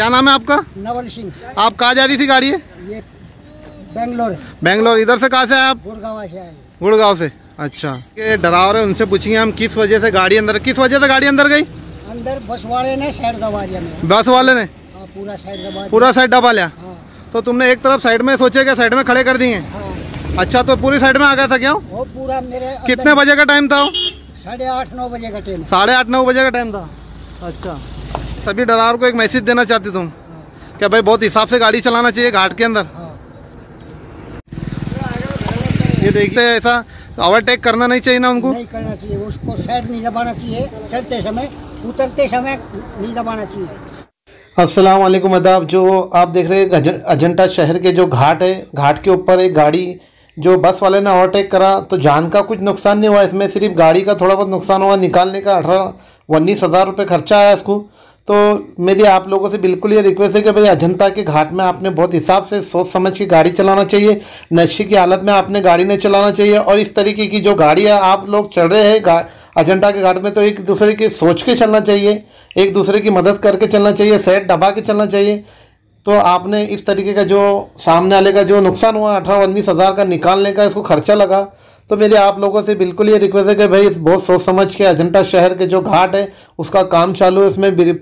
क्या नाम है आपका? नवल सिंह। आप कहाँ जा रही थी गाड़ी? है ये बेंगलोर। बेंगलोर। इधर से कहाँ से आए आप? गुड़गांव से आए। गुड़गांव से। अच्छा। ये डराव है उनसे पूछेंगे हम किस वजह से गाड़ी अंदर किस वजह से गाड़ी अंदर गई? अंदर बस वाले ने साइड दबा दिया बस वाले ने? हाँ, पूरा साइड दबा पूरा साइड दबा लिया? हाँ। तो तुमने एक तरफ़ साइड में सोचे कि साइड में खड़े कर दिए? हाँ। अच्छा तो पूरी साइड में आ गया था क्या? वो पूरा मेरे कितने बजे का टाइम था? साढ़े आठ नौ बजे का टाइम साढ़े आठ नौ बजे का टाइम था। अच्छा। सभी डरार को एक मैसेज देना चाहती तुम क्या भाई बहुत हिसाब से गाड़ी चलाना चाहिए घाट के अंदर। ये देखते हैं ऐसा ओवरटेक करना नहीं चाहिए ना उनको? नहीं करना चाहिए उसको साइड नहीं दबाना चाहिए चलते समय उतरते समय नहीं दबाना चाहिए। अस्सलाम वालेकुम अदाब जो आप देख रहे हैं अज- अजंता शहर के जो घाट है घाट के ऊपर एक गाड़ी जो बस वाले ने ओवरटेक करा तो जान का कुछ नुकसान नहीं हुआ इसमें सिर्फ़ गाड़ी का थोड़ा बहुत नुकसान हुआ निकालने का अठारह उन्नीस हज़ार रुपये खर्चा आया इसको। तो मेरी आप लोगों से बिल्कुल ये रिक्वेस्ट है कि भाई अजंता के घाट में आपने बहुत हिसाब से सोच समझ के गाड़ी चलाना चाहिए, नशे की हालत में आपने गाड़ी नहीं चलाना चाहिए और इस तरीके की जो गाड़ियाँ आप लोग चल रहे हैं अजंता के घाट में तो एक दूसरे की सोच के चलना चाहिए, एक दूसरे की मदद करके चलना चाहिए सेट दबा के चलना चाहिए। तो आपने इस तरीके का जो सामने वाले का जो नुकसान हुआ, अठारह उन्नीस हज़ार का निकालने का इसको खर्चा लगा तो मेरे आप लोगों से बिल्कुल ये रिक्वेस्ट है कि भाई बहुत सोच समझ के अजंता शहर के जो घाट है, उसका काम चालू है बिर-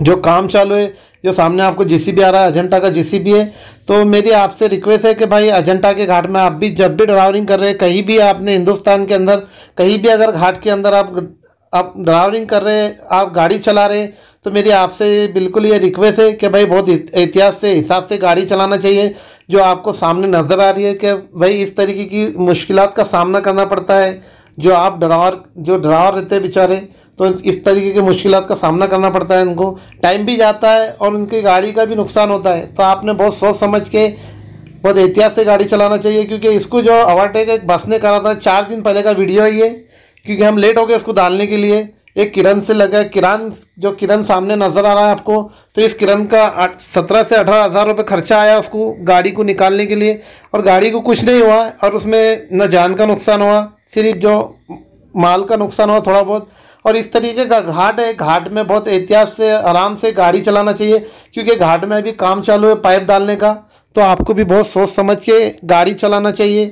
जो काम चालू है, जो सामने आपको जीसीबी आ रहा है अजंता का जीसीबी है तो मेरी आपसे रिक्वेस्ट है कि भाई अजंता के घाट में आप भी जब भी ड्राइवरिंग कर रहे हैं, कहीं भी आपने हिंदुस्तान के अंदर, कहीं भी अगर घाट के अंदर आप आप ड्राइवरिंग कर रहे हैं, आप गाड़ी चला रहे हैं तो मेरी आपसे बिल्कुल ये रिक्वेस्ट है कि भाई बहुत एहतियात से, हिसाब से गाड़ी चलाना चाहिए जो आपको सामने नज़र आ रही है कि भाई इस तरीके की मुश्किल का सामना करना पड़ता है, जो आप ड्राइवर जो ड्राइवर रहते हैं बेचारे तो इस तरीके की मुश्किल का सामना करना पड़ता है उनको टाइम भी जाता है और उनकी गाड़ी का भी नुकसान होता है। तो आपने बहुत सोच समझ के बहुत एहतियात से गाड़ी चलाना चाहिए, क्योंकि इसको जो ओवरटेक एक बस ने करा था, चार दिन पहले का वीडियो है ये, क्योंकि हम लेट हो गए इसको डालने के लिए। एक किरण से लगा, किरण, जो किरण सामने नज़र आ रहा है आपको तो इस किरण का सत्रह से अठारह हज़ार रुपये खर्चा आया उसको गाड़ी को निकालने के लिए और गाड़ी को कुछ नहीं हुआ और उसमें न जान का नुकसान हुआ, सिर्फ़ जो माल का नुकसान हुआ थोड़ा बहुत। और इस तरीके का घाट है, घाट में बहुत एहतियात से, आराम से गाड़ी चलाना चाहिए, क्योंकि घाट में अभी काम चालू है पाइप डालने का तो आपको भी बहुत सोच समझ के गाड़ी चलाना चाहिए।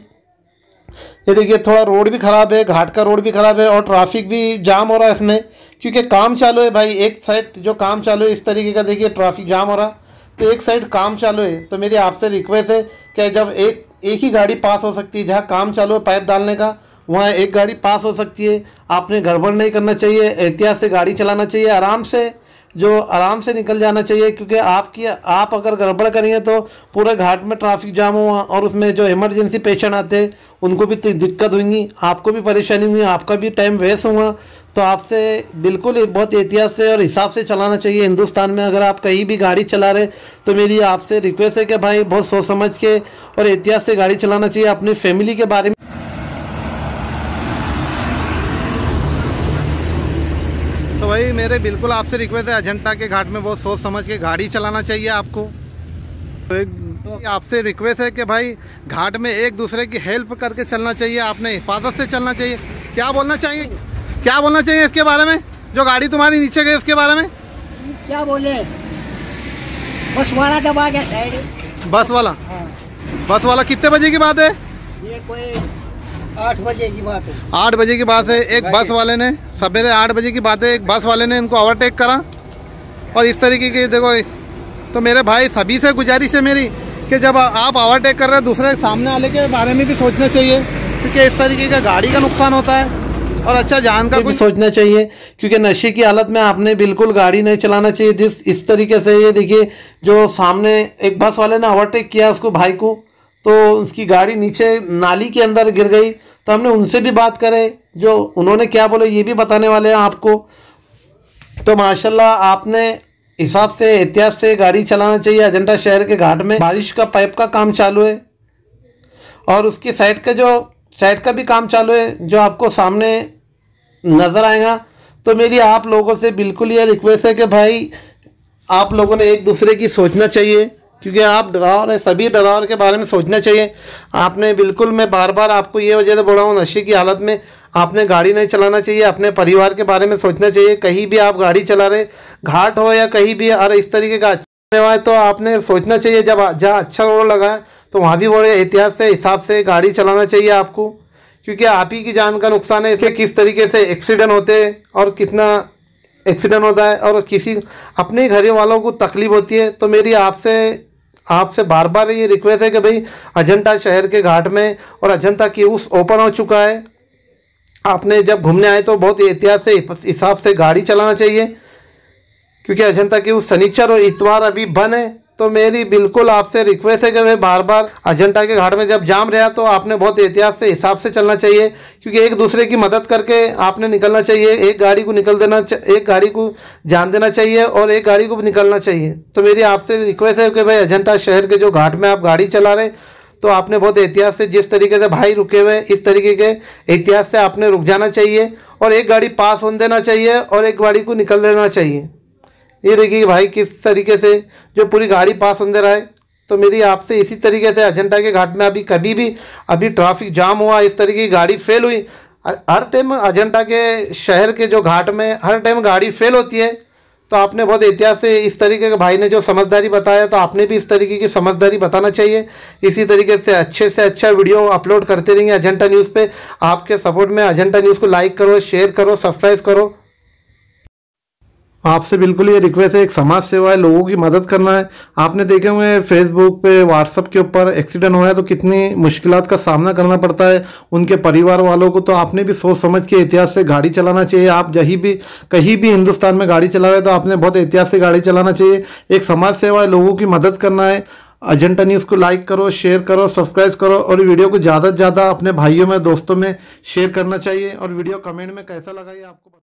ये देखिए, थोड़ा रोड भी ख़राब है, घाट का रोड भी ख़राब है और ट्रैफ़िक भी जाम हो रहा है इसमें। क्योंकि काम चालू है भाई, एक साइड जो काम चालू है, इस तरीके का देखिए ट्रैफ़िक जाम हो रहा। तो एक साइड काम चालू है तो मेरी आपसे रिक्वेस्ट है कि जब एक एक ही गाड़ी पास हो सकती है, जहाँ काम चालू है पाइप डालने का, वहाँ एक गाड़ी पास हो सकती है। आपने गड़बड़ नहीं करना चाहिए, एहतियात से गाड़ी चलाना चाहिए, आराम से, जो आराम से निकल जाना चाहिए, क्योंकि आपकी, आप अगर गड़बड़ करेंगे तो पूरे घाट में ट्रैफ़िक जाम हुआ और उसमें जो इमरजेंसी पेशेंट आते हैं, उनको भी तो दिक्कत हुई आपको भी परेशानी हुई आपका भी टाइम वेस्ट हुआ तो आपसे बिल्कुल बहुत एहतियात से और हिसाब से चलाना चाहिए। हिंदुस्तान में अगर आप कहीं भी गाड़ी चला रहे तो मेरी आपसे रिक्वेस्ट है कि भाई बहुत सोच समझ के और एहतियात से गाड़ी चलाना चाहिए अपनी फैमिली के बारे में। तो भाई मेरे बिल्कुल आपसे रिक्वेस्ट है, अजंता के घाट में बहुत सोच समझ के गाड़ी चलाना चाहिए आपको। तो एक आपसे रिक्वेस्ट है कि भाई घाट में एक दूसरे की हेल्प करके चलना चाहिए, आपने हिफाजत से चलना चाहिए। क्या बोलना चाहिए क्या बोलना चाहिए इसके बारे में? जो गाड़ी तुम्हारी नीचे गई उसके बारे में? क्या बोले? बस वाला दबा गया साइड बस वाला? हाँ। बस वाला कितने बजे की बात है? ये कोई आठ बजे की बात है। आठ बजे की बात है। एक बस वाले ने सवेरे आठ बजे की बात है एक बस वाले ने इनको ओवरटेक करा। और इस तरीके की देखो तो मेरे भाई सभी से गुजारिश है मेरी कि जब आप ओवरटेक कर रहे हैं दूसरे सामने वाले के बारे में भी सोचना चाहिए क्योंकि इस तरीके का गाड़ी का नुकसान होता है। और अच्छा जान का भी सोचना चाहिए क्योंकि नशे की हालत में आपने बिल्कुल गाड़ी नहीं चलाना चाहिए। जिस इस तरीके से ये देखिए जो सामने एक बस वाले ने ओवरटेक किया उसको भाई को तो उसकी गाड़ी नीचे नाली के अंदर गिर गई। तो हमने उनसे भी बात करे जो उन्होंने क्या बोले ये भी बताने वाले हैं आपको। तो माशाल्लाह आपने हिसाब से एहतियात से गाड़ी चलाना चाहिए। अजंता शहर के घाट में बारिश का पाइप का काम चालू है। और उसकी साइड का जो साइड का भी काम चालू है जो आपको सामने नज़र आएगा। तो मेरी आप लोगों से बिल्कुल ये रिक्वेस्ट है कि भाई, आप लोगों ने एक दूसरे की सोचना चाहिए, क्योंकि आप ड्राइवर हैं सभी ड्राइवर के बारे में सोचना चाहिए। आपने बिल्कुल, मैं बार बार आपको ये वजह से बोल हूँ, नशे की हालत में आपने गाड़ी नहीं चलाना चाहिए, अपने परिवार के बारे में सोचना चाहिए। कहीं भी आप गाड़ी चला रहे, घाट हो या कहीं भी, अरे इस तरीके का अच्छा तो आपने सोचना चाहिए, जब जहाँ अच्छा रोड लगा है तो वहाँ भी बड़े एहतियात से, हिसाब से गाड़ी चलाना चाहिए आपको। क्योंकि आप ही की जान का नुकसान है इसलिए किस तरीके से एक्सीडेंट होते हैं और कितना एक्सीडेंट होता है और किसी अपने घर वालों को तकलीफ़ होती है। तो मेरी आपसे आपसे बार बार ये रिक्वेस्ट है कि भाई अजंता शहर के घाट में और अजंता की उस ओपन हो चुका है। आपने जब घूमने आए तो बहुत एहतियात से हिसाब से गाड़ी चलाना चाहिए। क्योंकि अजंता की उस शनिचर और इतवार अभी बंद है। तो मेरी बिल्कुल आपसे रिक्वेस्ट है कि भाई बार बार अजंटा के घाट में जब जाम रहा तो आपने बहुत एहतियात से हिसाब से चलना चाहिए, क्योंकि एक दूसरे की मदद करके आपने निकलना चाहिए, एक गाड़ी को निकल देना एक गाड़ी को जान देना चाहिए और एक गाड़ी को निकलना चाहिए। तो मेरी आपसे रिक्वेस्ट है कि भाई अजंटा शहर के जो घाट में आप गाड़ी चला रहे तो आपने बहुत एहतियात से जिस तरीके से भाई रुके हुए इस तरीके के एहतियात से आपने रुक जाना चाहिए और एक गाड़ी पास होने देना चाहिए और एक गाड़ी को निकल देना चाहिए। ये देखिए भाई किस तरीके से जो पूरी गाड़ी पास अंदर आए। तो मेरी आपसे इसी तरीके से अजंता के घाट में अभी कभी भी, अभी ट्रैफ़िक जाम हुआ, इस तरीके की गाड़ी फेल हुई। हर टाइम अजंता के शहर के जो घाट में, हर टाइम गाड़ी फेल होती है। तो आपने बहुत एहतियात से इस तरीके के भाई ने जो समझदारी बताया तो आपने भी इस तरीके की समझदारी बताना चाहिए। इसी तरीके से अच्छे से अच्छा वीडियो अपलोड करते रहेंगे अजंता न्यूज़ पे। आपके सपोर्ट में अजंता न्यूज़ को लाइक करो शेयर करो सब्सक्राइब करो। आपसे बिल्कुल ये रिक्वेस्ट है, एक समाज सेवा है, लोगों की मदद करना है। आपने देखे हुए फेसबुक पे व्हाट्सअप के ऊपर एक्सीडेंट हुआ है तो कितनी मुश्किल का सामना करना पड़ता है उनके परिवार वालों को। तो आपने भी सोच समझ के एहतियात से गाड़ी चलाना चाहिए। आप जहीं भी, कहीं भी हिंदुस्तान में गाड़ी चला रहे तो आपने बहुत एहतियात से गाड़ी चलाना चाहिए। एक समाज सेवा है, लोगों की मदद करना है। अजेंटा न्यूज़ को लाइक करो शेयर करो सब्सक्राइब करो और वीडियो को ज़्यादा से ज़्यादा अपने भाइयों में, दोस्तों में शेयर करना चाहिए। और वीडियो कमेंट में कैसा लगा ये आपको?